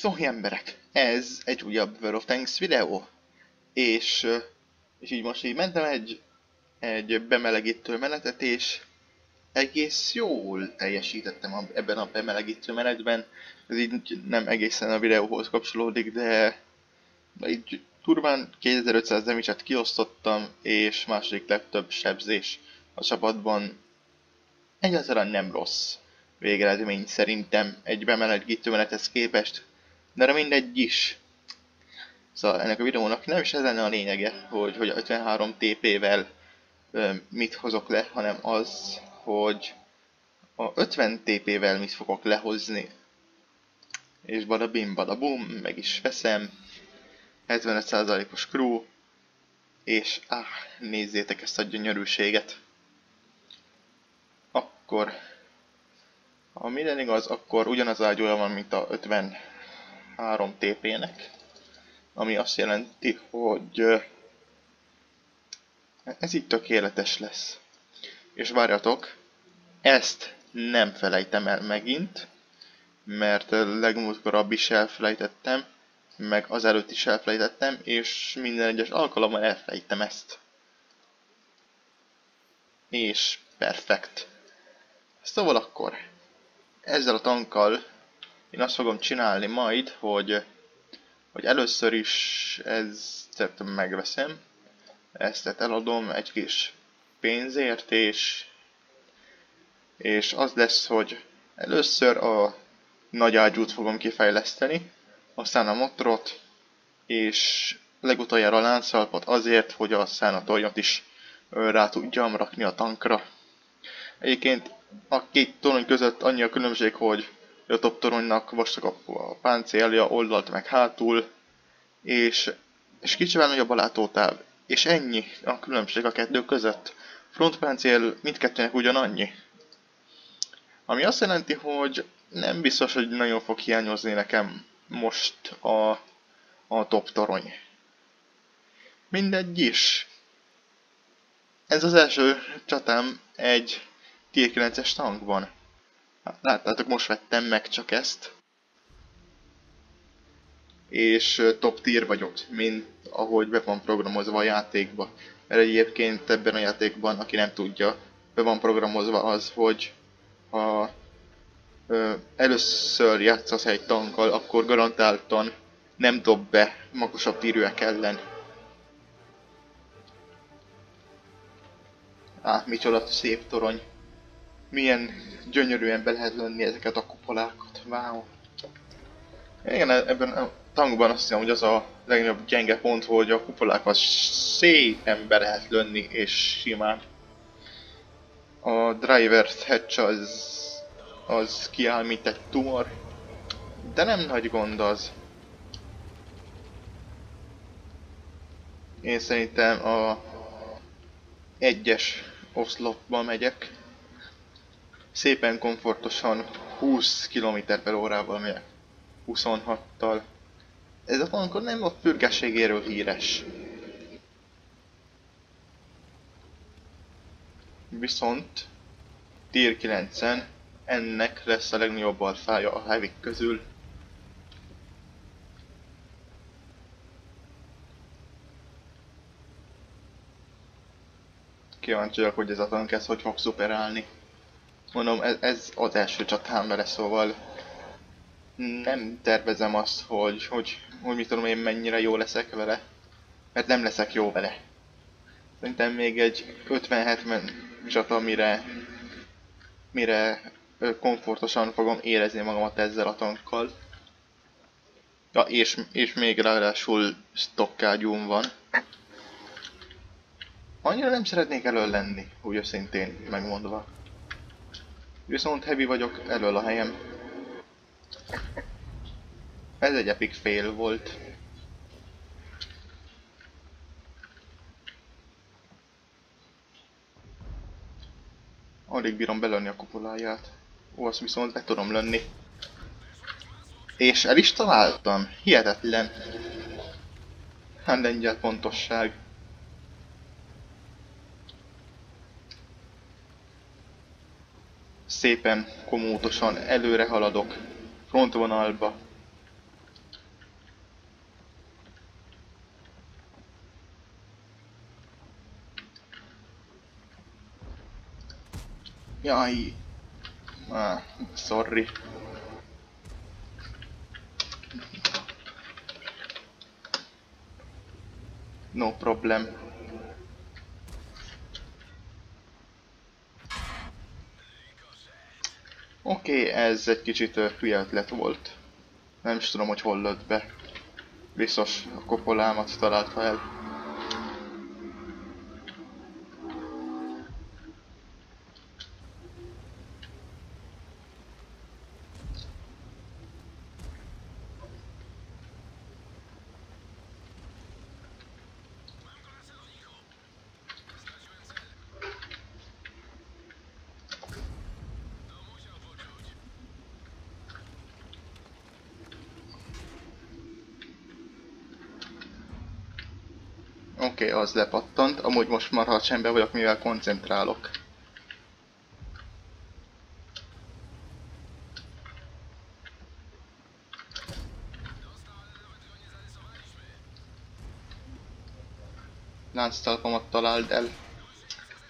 Szóval emberek, ez egy újabb World of Tanks videó. És, és így most így mentem egy, egy bemelegítő menetet, és egész jól teljesítettem a, ebben a bemelegítő menetben. Ez így nem egészen a videóhoz kapcsolódik, de, de így turván 2500 damage kiosztottam, és második legtöbb sebzés a csapatban egyáltalán nem rossz végeredmény szerintem egy bemelegítő menethez képest, de mindegy is. Szóval ennek a videónak nem is ez lenne a lényege, hogy, hogy 53 TP-vel mit hozok le, hanem az, hogy a 50 TP-vel mit fogok lehozni. És bada bim, bada bum, meg is veszem. 75%-os crew. És áh, nézzétek ezt a gyönyörűséget. Akkor, ha minden igaz, akkor ugyanaz ágyúja van, mint a 53 TP-nek. Ami azt jelenti, hogy ez itt tökéletes lesz. És várjatok, ezt nem felejtem el megint, mert legmúltkor is elfelejtettem, meg azelőtt is elfelejtettem, és minden egyes alkalommal elfelejtem ezt. És perfekt. Szóval akkor, ezzel a tankkal én azt fogom csinálni majd, hogy, hogy először is ezt megveszem, ezt eladom egy kis pénzért, és és az lesz, hogy először a nagy ágyút fogom kifejleszteni, aztán a motorot, és legutoljára a láncalpot azért, hogy a szánatorjat is rá tudjam rakni a tankra. Egyébként a két torony között annyi a különbség, hogy a top toronynak vastag a páncélja oldalt meg hátul, és, és kicsivel nagyobb a látótáv. És ennyi a különbség a kettő között. Frontpáncél mindkettőnek ugyanannyi. Ami azt jelenti, hogy nem biztos, hogy nagyon fog hiányozni nekem most a, a top torony. Mindegy is. Ez az első csatám egy tier 9-es tankban. Láttátok, most vettem meg csak ezt. És top tier vagyok, mint ahogy be van programozva a játékba. Mert egyébként ebben a játékban, aki nem tudja, be van programozva az, hogy ha ö, először játszasz egy tankkal, akkor garantáltan nem dob be magasabb tírűek ellen. Á, micsoda szép torony. Milyen gyönyörűen be lehet lönni ezeket a kupolákat. Wow. Igen, ebben a tankban azt hiszem, hogy az a legnagyobb gyenge pont, hogy a kupolákat szépen be lehet lönni, és simán a driver hatch az, az kiáll, mint egy tumor. De nem nagy gond az. Én szerintem a egyes oszlopba megyek. Szépen komfortosan 20 km per órával megyek. 26-tal. Ez a tankon nem a pürgességéről híres. Viszont Tier 9-en ennek lesz a legnagyobb alfája a heavy közül. Kíváncsi hogy ez a tank ez hogy fog szuperálni. Mondom, ez, ez az első csatám vele, szóval nem tervezem azt, hogy, hogy, hogy mit tudom én mennyire jó leszek vele. Mert nem leszek jó vele. Szerintem még egy 50-70 csata, mire, mire komfortosan fogom érezni magamat ezzel a tankkal. Ja, és, és még ráadásul stokkágyúm van. Annyira nem szeretnék elől lenni, úgy őszintén megmondva. Viszont heavy vagyok, elől a helyem. Ez egy epic fail volt. Alig bírom belönni a kupoláját. Ó, azt viszont be tudom lönni. És el is találtam. Hihetetlen. Hát lengyel pontosság. szépen komótosan előre haladok frontvonalba. Jaj, ah, sorry. No problem. Oké, okay, ez egy kicsit hülye ötlet volt. Nem is tudom, hogy hol lőtt be. Biztos a kopolámat találta el. Oké, okay, az lepattant. Amúgy most marha csendben vagyok, mivel koncentrálok. Lánctalpamat találd el. Oké,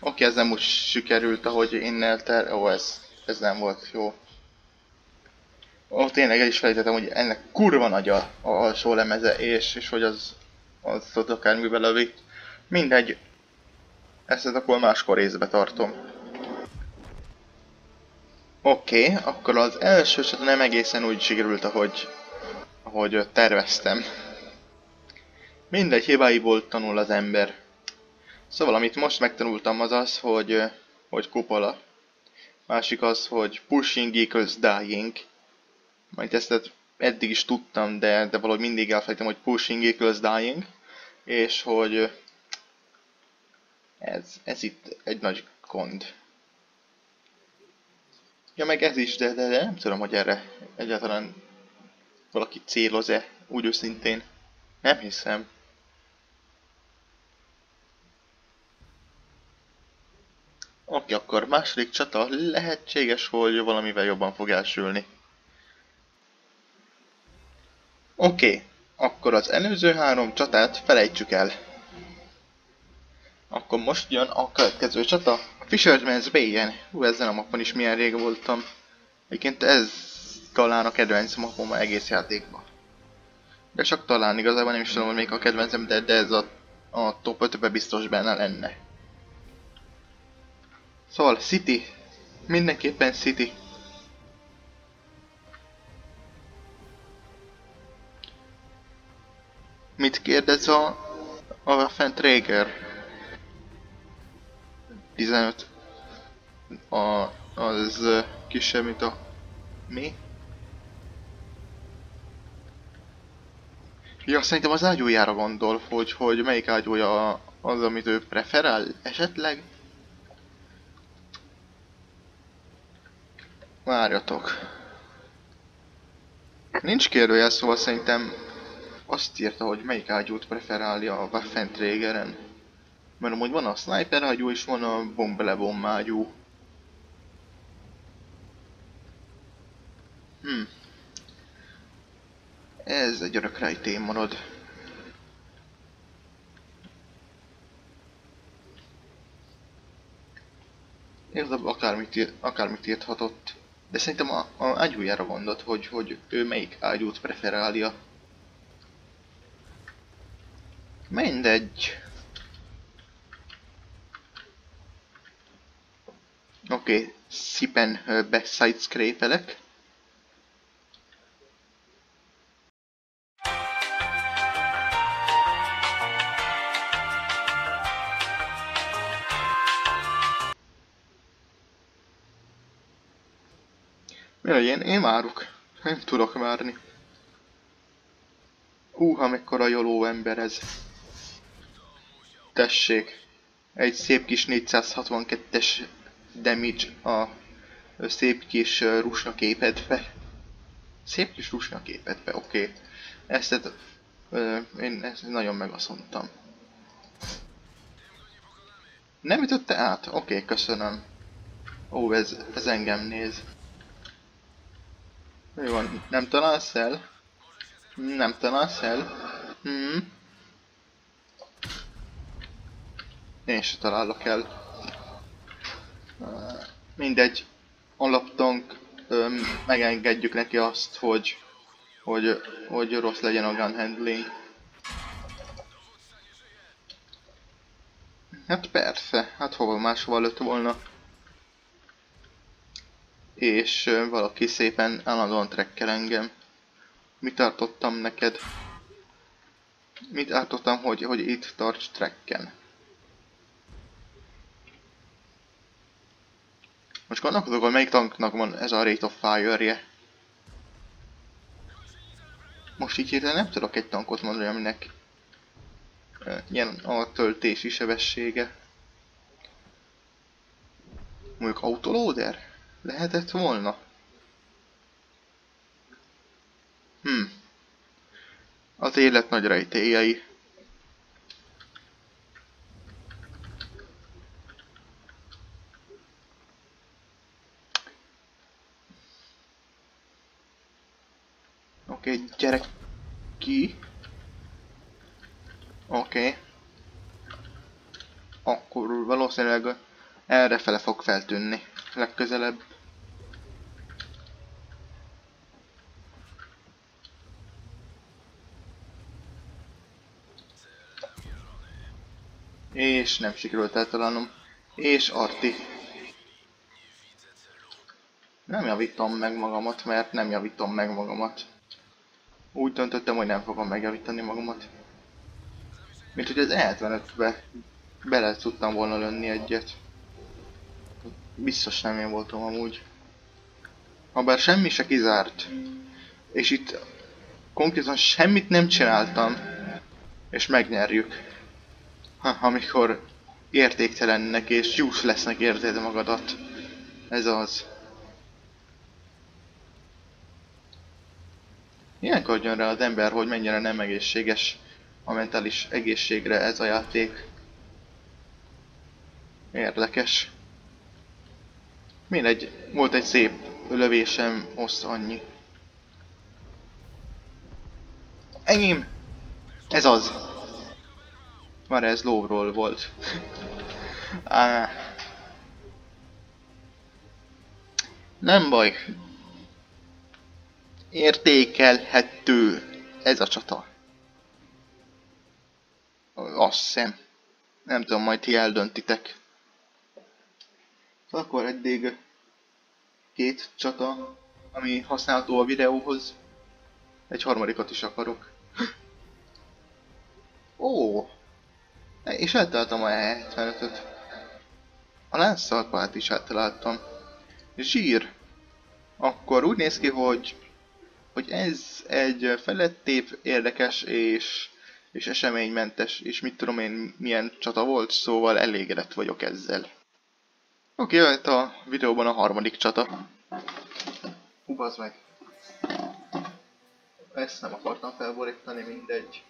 okay, ez nem úgy sikerült, ahogy én elter... Ó, ez, ez nem volt jó. Ó, tényleg el is felejtettem, hogy ennek kurva nagy a, a alsó lemeze, és, és hogy az az ott akármibe lövi. Mindegy. Ezt akkor máskor részbe tartom. Oké, okay, akkor az első eset nem egészen úgy sikerült, ahogy, ahogy terveztem. Mindegy, hibáiból tanul az ember. Szóval amit most megtanultam az az, hogy, hogy kupola. Másik az, hogy pushing equals dying. Majd ezt eddig is tudtam, de, de valahogy mindig elfelejtem, hogy pushing equals dying és hogy ez, ez itt egy nagy gond. Ja, meg ez is, de, de, de nem tudom, hogy erre egyáltalán valaki céloz-e, úgy őszintén. Nem hiszem. Oké, akkor második csata lehetséges, hogy valamivel jobban fog elsülni. Oké, akkor az előző három csatát felejtsük el. Akkor most jön a következő csata. A Fisherman's Bay-en. Hú, ezen a mappon is milyen rég voltam. Egyébként ez talán a kedvenc mappom egész játékban. De csak talán igazából nem is tudom, hogy még a kedvencem, de, de ez a, a top 5 biztos benne lenne. Szóval City. Mindenképpen City. Mit kérdez a, a Waffenträger? 15. A, az kisebb, mint a... Mi? Ja, szerintem az ágyújára gondol, hogy, hogy melyik ágyúja az, amit ő preferál, esetleg? Várjatok. Nincs kérdőjel, szóval szerintem azt írta, hogy melyik ágyút preferálja a Waffenträgeren. Mert amúgy van a sniper ágyú és van a bombelebomb ágyú. Hm. Ez egy örök rejtély marad. Igazából akármit, akármit írhatott. De szerintem a, a ágyújára gondolt, hogy, hogy ő melyik ágyút preferálja. Mindegy. Oké, okay. szépen backside scrape-elek. Mire én, én várok. Nem tudok várni. Húha, mekkora joló ember ez. Tessék, egy szép kis 462-es damage a szép kis rusna képedbe. Szép kis rusna képedbe, oké. Okay. Ezt ö, én ezt nagyon megaszontam. Nem ütötte át? Oké, okay, köszönöm. Ó, ez, ez engem néz. Mi van, nem találsz el? Nem találsz el? Hmm. Én se találok el. Mindegy, alaptank, megengedjük neki azt, hogy, hogy, hogy rossz legyen a gun handling. Hát persze, hát hova máshova lőtt volna. És valaki szépen állandóan trekkel engem. Mit tartottam neked? Mit tartottam, hogy, hogy itt tarts trekken? Most gondolkodok, hogy melyik tanknak van ez a Rate of Fire-je. Most így hirtelen nem tudok egy tankot mondani, aminek ilyen a töltési sebessége. Mondjuk autoloader? Lehetett volna? Hm. Az élet nagy rejtélyei. Oké, okay, gyerek ki. Oké. Okay. Akkor valószínűleg errefele fog feltűnni legközelebb. És nem sikerült eltalálnom. És Arti. Nem javítom meg magamat, mert nem javítom meg magamat. Úgy döntöttem, hogy nem fogom megjavítani magamat. Mint hogy az E75-be bele tudtam volna lönni egyet. Biztos nem én voltam amúgy. Habár semmi se kizárt. És itt konkrétan semmit nem csináltam. És megnyerjük. Ha, amikor értéktelennek és lesznek érzed magadat. Ez az. Ilyenkor jön rá az ember, hogy mennyire nem egészséges a mentális egészségre ez a játék. Érdekes. Mindegy, volt egy szép lövésem, hossz annyi. Enyém! Ez az! Már ez lóról volt. Á. Nem baj. Értékelhető ez a csata. Azt hiszem. Nem tudom, majd ti eldöntitek. Akkor eddig két csata, ami használható a videóhoz. Egy harmadikat is akarok. Ó! És eltaláltam a 75-öt. A láncszarpát is eltaláltam. Zsír! Akkor úgy néz ki, hogy, hogy ez egy felettép érdekes és és eseménymentes, és mit tudom én milyen csata volt, szóval elégedett vagyok ezzel. Oké, okay, a videóban a harmadik csata. Hú, meg. Ezt nem akartam felborítani, mindegy.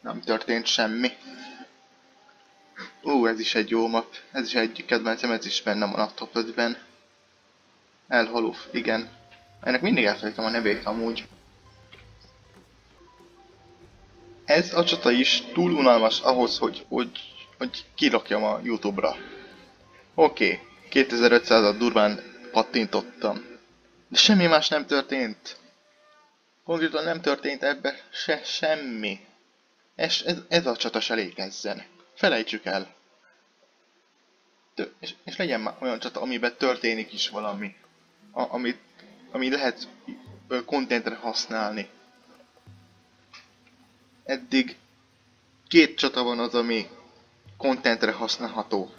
Nem történt semmi. Ú, ez is egy jó map. Ez is egy kedvencem, ez is benne van a top 5-ben. Elhaluf, igen. Ennek mindig elfelejtem a nevét amúgy. ez a csata is túl unalmas ahhoz, hogy, hogy, hogy kirakjam a Youtube-ra. Oké, okay, 2500-at durván pattintottam. De semmi más nem történt. Konkrétan nem történt ebbe se semmi. Ez, ez, ez a csata se lékezzen. Felejtsük el. Tö és, és legyen már olyan csata, amiben történik is valami. A, amit, ami lehet kontentre használni eddig két csata van az, ami kontentre használható.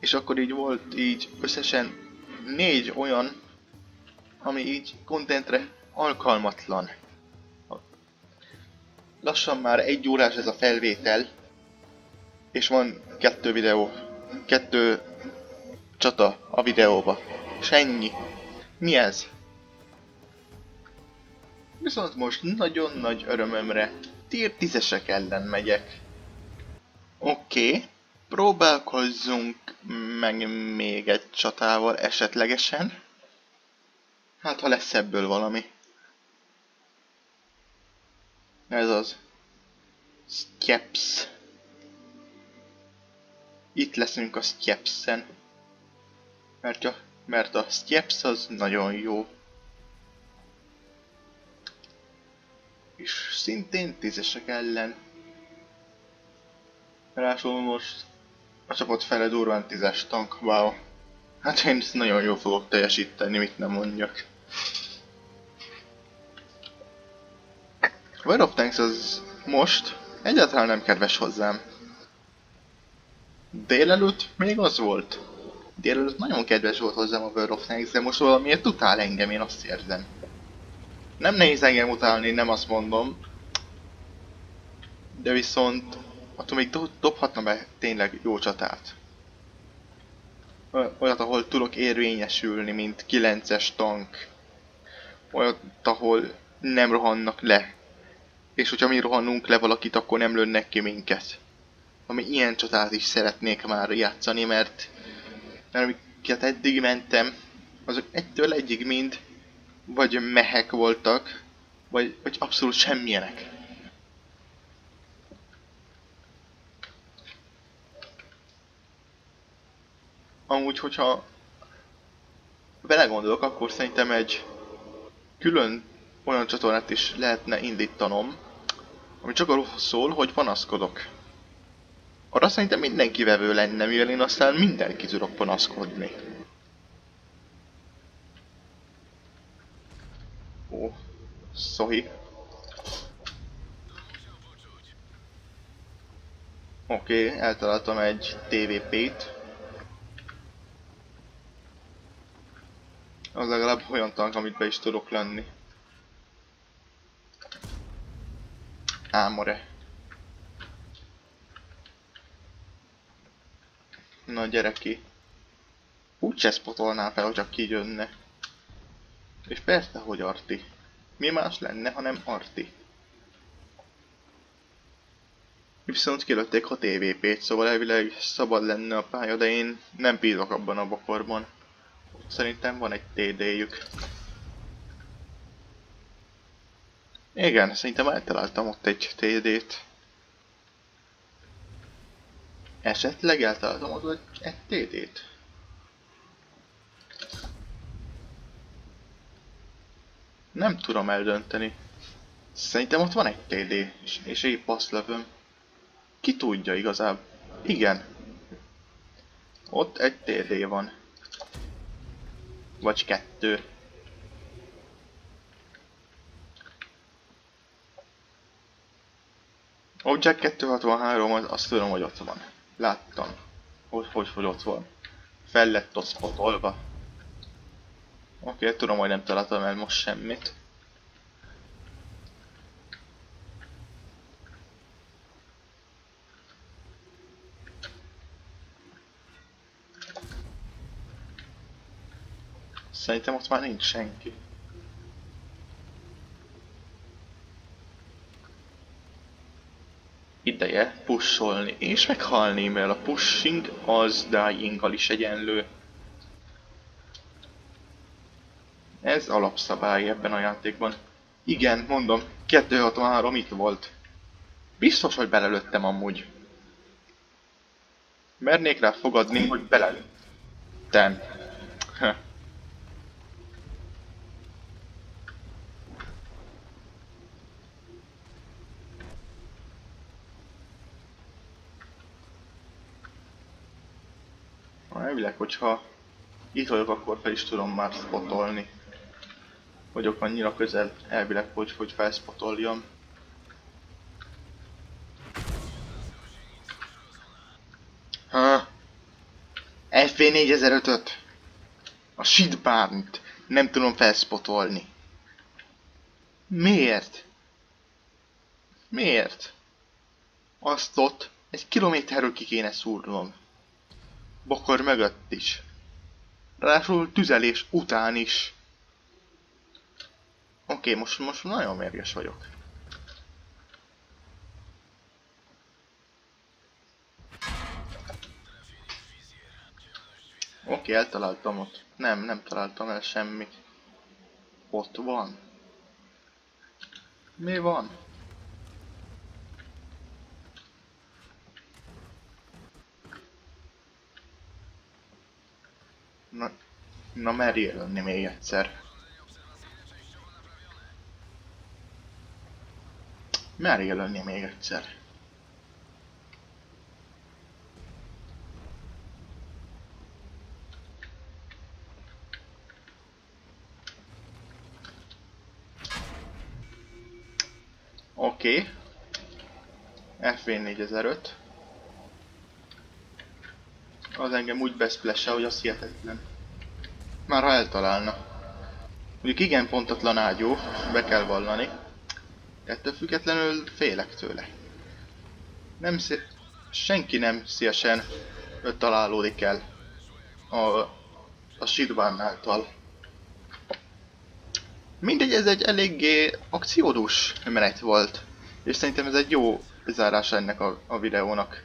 És akkor így volt így összesen négy olyan, ami így kontentre alkalmatlan. Lassan már egy órás ez a felvétel, és van kettő videó, kettő csata a videóba. És ennyi. Mi ez? Viszont most nagyon nagy örömömre tier 10 ellen megyek. Oké, okay. próbálkozzunk meg még egy csatával esetlegesen. Hát ha lesz ebből valami. Ez az. Skeps. itt leszünk a Stjepsen. Mert a, mert a Stjeps az nagyon jó. És szintén tízesek ellen. Ráadásul most a csapat fele durván tízes tank, wow. Hát én ezt nagyon jól fogok teljesíteni, mit nem mondjak. World of Tanks az most egyáltalán nem kedves hozzám. Délelőtt még az volt. Délelőtt nagyon kedves volt hozzám a World of Tanks, de most valamiért utál engem, én azt érzem. Nem nehéz engem utálni, nem azt mondom. De viszont attól még do dobhatna be tényleg jó csatát. Olyat, ahol tudok érvényesülni, mint 9-es tank. Olyat, ahol nem rohannak le. És hogyha mi rohanunk le valakit, akkor nem lőnek ki minket. Ami ilyen csatát is szeretnék már játszani, mert, mert amiket eddig mentem, azok egytől egyig mind vagy mehek voltak, vagy, vagy abszolút semmilyenek. Amúgy, hogyha belegondolok, akkor szerintem egy külön olyan csatornát is lehetne indítanom, ami csak arról szól, hogy panaszkodok. Arra szerintem mindenki vevő lenne, mivel én aztán mindenki tudok panaszkodni. Ó, szohi. Oké, okay, eltaláltam egy TVP-t. Az legalább olyan tank, amit be is tudok lenni. Ámore. Na gyere ki. Úgy se spotolnál fel, hogy csak kijönne. És persze, hogy Arti. Mi más lenne, hanem Arti. Viszont kilőtték a TVP-t, szóval elvileg szabad lenne a pálya, de én nem bízok abban a bokorban. Szerintem van egy TD-jük. Igen, szerintem eltaláltam ott egy TD-t. Esetleg eltaláltam ott egy TD-t. Nem tudom eldönteni. Szerintem ott van egy TD, és, és épp azt lövöm. Ki tudja igazából? Igen. Ott egy TD van. Vagy kettő. Object 263, az, azt tudom, hogy ott van. Láttam. Hogy, hogy, hogy ott van. Fel lett ott spotolva. Oké, okay, tudom, hogy nem találtam el most semmit. Szerintem ott már nincs senki. Ideje pusolni és meghalni, mert a pushing az dying is egyenlő. Ez alapszabály ebben a játékban. Igen, mondom, 263 itt volt. Biztos, hogy belelőttem amúgy. Mernék rá fogadni, hogy belelőttem. Elvileg, hogyha itt vagyok, akkor fel is tudom már spotolni. Vagyok annyira közel, elvileg, hogy, hogy felspotoljam. Ha. FV4005-öt. A shitbarnt nem tudom felspotolni. Miért? Miért? Azt ott egy kilométerről ki kéne szúrnom bokor mögött is. Ráadásul tüzelés után is. Oké, okay, most, most nagyon mérges vagyok. Oké, okay, eltaláltam ott. Nem, nem találtam el semmit. Ott van. Mi van? Na merjél lenni még egyszer. Merjél lenni még egyszer. Oké. Okay. FV4005. Az engem úgy beszplesse, hogy az hihetetlen. Már ha eltalálna. Mondjuk igen pontatlan ágyú, be kell vallani. Ettől függetlenül félek tőle. Nem szé... Senki nem szívesen találódik el a, a Shidban által. Mindegy, ez egy eléggé akciódús menet volt. És szerintem ez egy jó zárás ennek a, a videónak.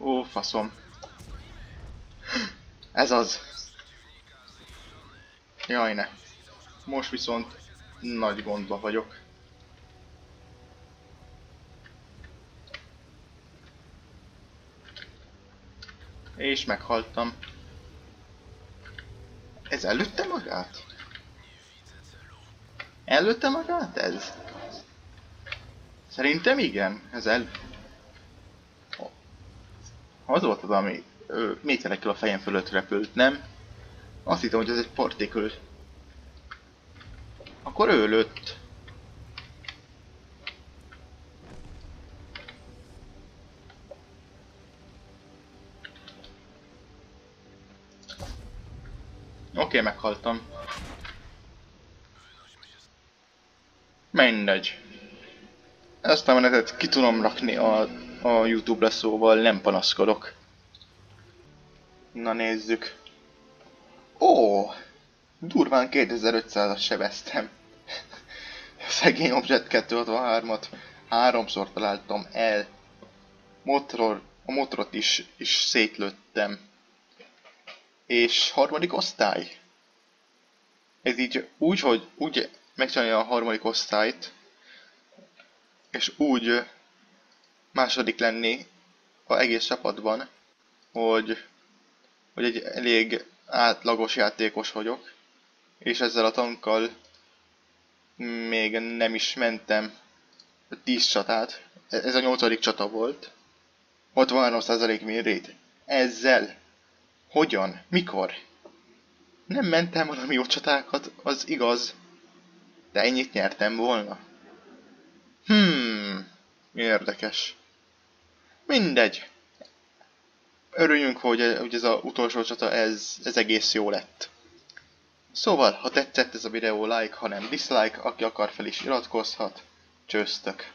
Ó, faszom. Ez az. Jaj ne. Most viszont nagy gondba vagyok. És meghaltam. Ez előtte magát? Előtte magát ez? Szerintem igen. Ez el... Az volt az, ami méterekkel a fejem fölött repült, nem? Azt hittem, hogy ez egy partikül. Akkor ő lőtt. Oké, okay, meghaltam. Mindegy. Ezt a menetet ki tudom rakni a, a Youtube-ra, szóval nem panaszkodok. Na nézzük. Ó! Durván 2500-at sebeztem. Szegény Object 263-at háromszor találtam el. Motor, a motorot is, is szétlőttem. És harmadik osztály. Ez így úgy, hogy úgy megcsinálja a harmadik osztályt, és úgy második lenni a egész csapatban, hogy hogy egy elég átlagos játékos vagyok, és ezzel a tankkal még nem is mentem 10 csatát. Ez a 8. csata volt. 63% mérét. Ezzel. Hogyan? Mikor? Nem mentem valami jó csatákat, az igaz. De ennyit nyertem volna. Hmm, érdekes. Mindegy örüljünk, hogy, hogy ez az utolsó csata, ez, ez egész jó lett. Szóval, ha tetszett ez a videó, like, ha nem dislike, aki akar fel is iratkozhat. Csőztök!